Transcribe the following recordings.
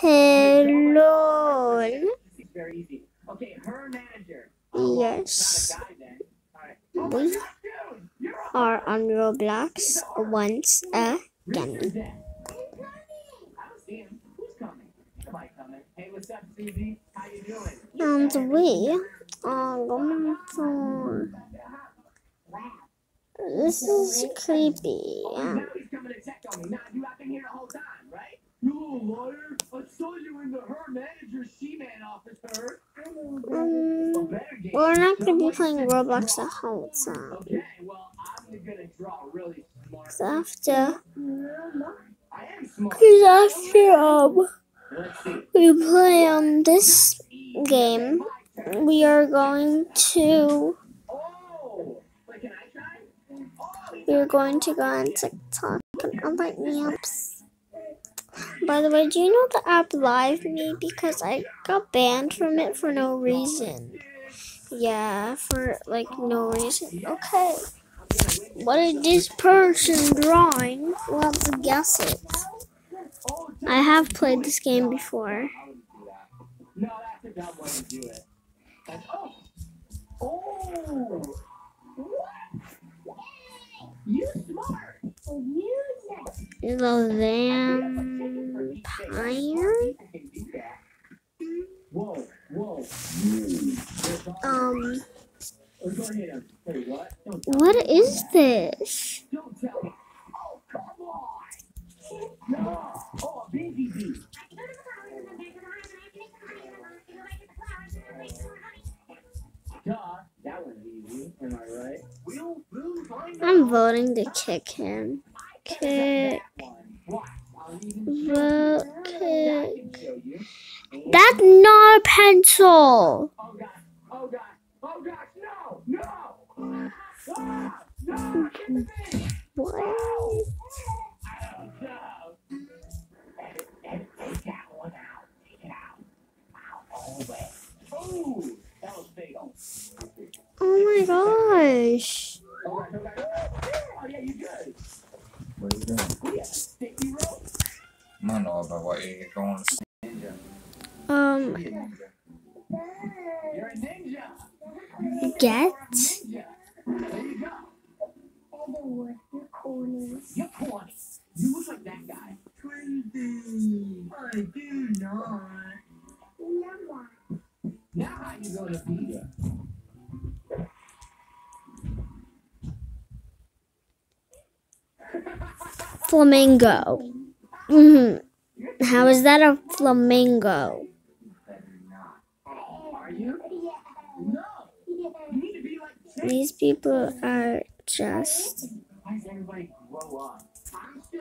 Hello. It's very easy. Okay, her manager. Oh, Yes. Not a guy then. All right. Oh We you're on Roblox once again. Richard's desk. I don't see him. Who's coming? Somebody coming. Hey, what's up, Susie? How you doing? And we are going to. This is creepy. Oh, now he's coming to check on me. Now you have been here the whole time, right? You little liar! I saw you in the her manager She-Man office, her. Um, Better get we're not going to be playing Roblox the whole time. Okay, well, I'm gonna draw really smart. Cause after, I am smart. cause after um, we play on this game, we are going to we are going to go on TikTok and other apps. By the way, do you know the app Live Me? Because I got banned from it for no reason. Yeah, for like no reason. Okay. What is this person drawing? We'll guess it. I have played this game before. What? You smart! Vampire? Whoa, whoa. Um, what? Is this? I'm voting to kick him. Kick. Vote kick. That's not a pencil. Oh you good. What are you doing? About what you're going to Ninja. Um, You're a ninja. get. Ninja. There you go. You're corny. Look that guy. Crazy. I do not. Now how you gonna be? Flamingo. hmm How is that a flamingo? To These people are just.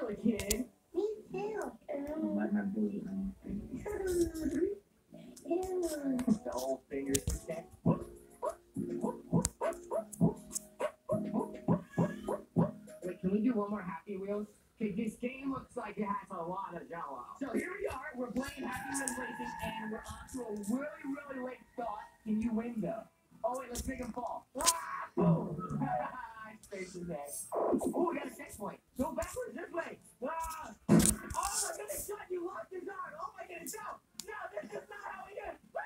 Why does everybody grow up? I'm still a kid. Might not do the whole fingers protect. Wait, can we do one more Happy Wheels? Okay, this game looks like it has a lot of jello. So here we are, we're playing Happy Wheels Racing, and we're on to a really, really late thought. Can you win though? Oh wait, let's make him fall. Ah, boom! I spaced his. Oh, we got a checkpoint. Go backwards this way. Ah! Oh my goodness, John, you locked his arm. Oh my goodness, no! No, this is not how we do it. Ah!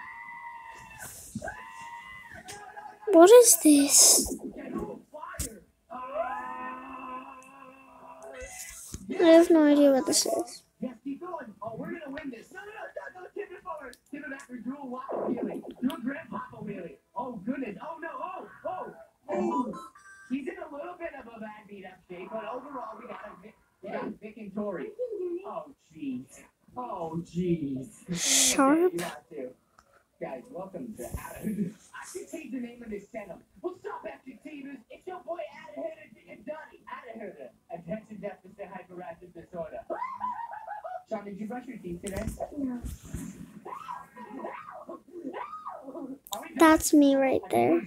Ah! No, no, no. What is this? I have no idea what this is. Jeez. Oh, jeez. Sharp. Guys, welcome to Adam. I should change the name of this channel. What's up, FTTers? It's your boy Adam and Donnie. Adam Attention Deficit Hyperactive Disorder. Sean, did you brush your teeth today? No. That's me right there.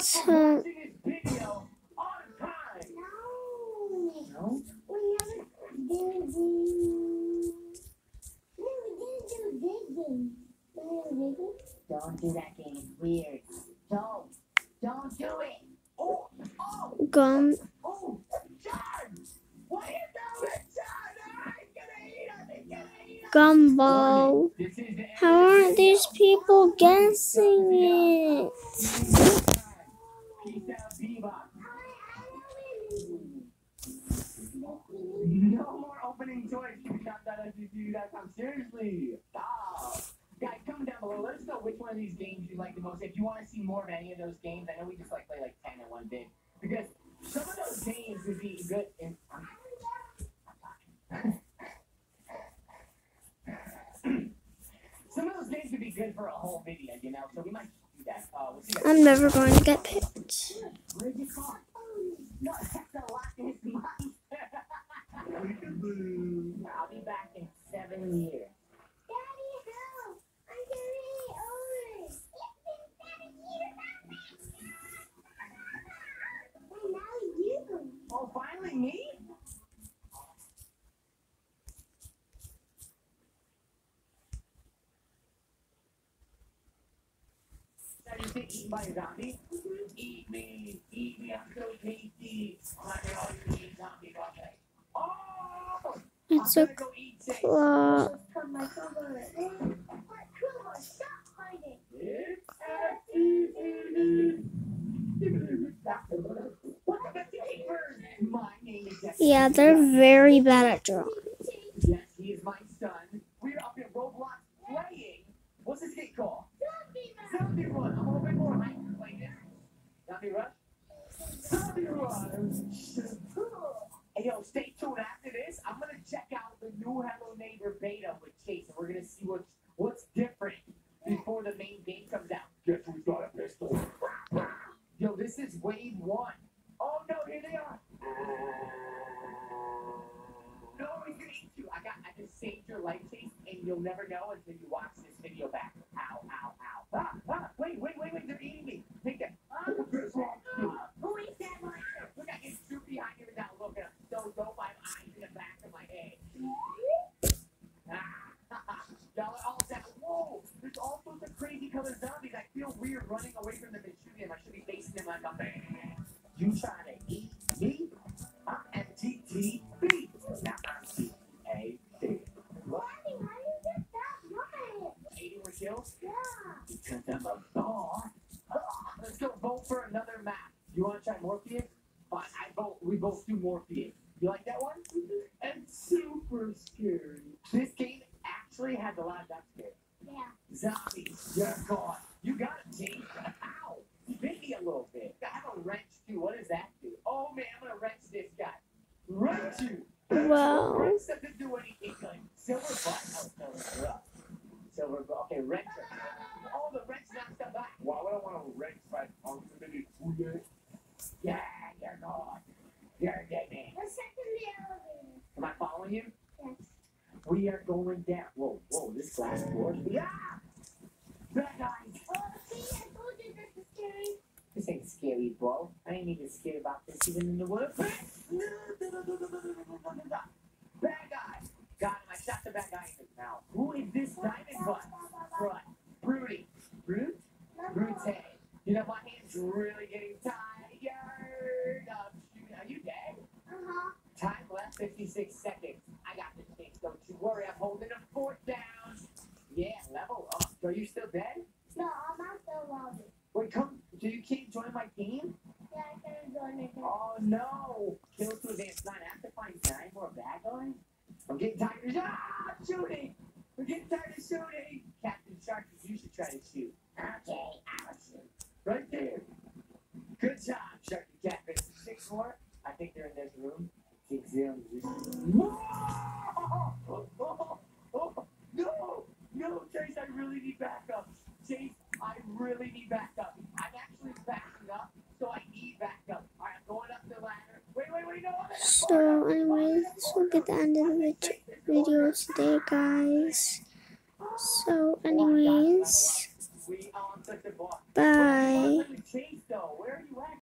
So- No? Don't do that game. It's weird. Don't. Don't do it. Oh, oh, Gum Oh, John! What are you doing, John? I'm gonna eat him! He's gonna eat him! Gumbo. This is the end How aren't these people guessing it? Peace out, Bebop. No more opening toys. Shop.sgc.com. Seriously. Stop. Guys, comment down below. Let us know which one of these games you like the most. If you want to see more of any of those games, I know we just like play like 10 in one day. Because some of those games would be good in. some of those games would be good for a whole video, you know? So we might do that. Uh, we'll that. I'm never going to get picked. Where'd you call? No, that's a lot in his mind. I'll be back in seven years. Oh, finally me? Have you been eaten by? Eat me, eat me, I'm so tasty. It's a claw. Yeah, they're very bad at drawing. Yes, he is my son. We're up in Roblox playing. What's this game called? Zombie Run. I'm a little bit more hyped to play this. Zombie Rush? Zombie Run. Hey, yo, stay tuned. After this, I'm going to check out the new Hello Neighbor beta with Chase, and we're going to see what's, what's different before the main game comes out. Guess who's got a pistol? Yo, this is wave one. Oh, no, here they are. No, he's gonna eat you. I got. I just saved your life, Chase, and you'll never know until you watch this video back. Ow, ow, ow. Ah, ah, wait, wait, wait, wait. They're eating me. Take that. Ah, piss. Who is that? Look, I can shoot behind you without looking. I have eyes in the back of my head. Ah, y'all are all down. Whoa, there's all sorts of crazy colored zombies. I feel weird running away from them You trying to eat me? I'm MTTB. Now I'm C-A-C. Eighty more kills? Yeah. Because I'm a boss. Ah, let's go vote for another map. You want to try Morpheus? Fine, I vote. We both do Morpheus. You like that one? It's super scary. This game actually has a lot of jump scares. Zombies, you're gone. You got it, James. bullet? Yeah, you're gone. You're a dead man. Am I following you? We are going down. Whoa, whoa, this glass door. Yeah! Bad guys. This ain't scary, bro. I ain't even scared about this even in the woods. Bad guy. Got him. I shot the bad guy in his mouth. Who is this diamond butt? Front. Broody. Brute? Brute. You know, my hand's really getting tired of. Are you dead? Uh-huh. Time left 56 seconds. I got this thing. Don't you worry. I'm holding a fort down. Yeah, level up. Are you still dead? No, I'm not still loaded. Wait, come. So you can't join my team? Oh no! Kill to advance nine. I have to find nine more bad guys. I'm getting tired of ah, shooting. We're getting tired of shooting. Captain Shark, you should try to shoot. Okay, I'll shoot. Right there. Good job, Sharky Captain. Six more. I think they're in this room. Six zero. Oh, oh, oh, no! No, Chase, I really need backup. Chase, I really need backup. I'm actually backing up, so I need backup. All right, I'm going up the ladder. Wait, wait, wait, no, I'm at that So, anyways, this will be the end of the vid- video today, guys. So, anyways, bye.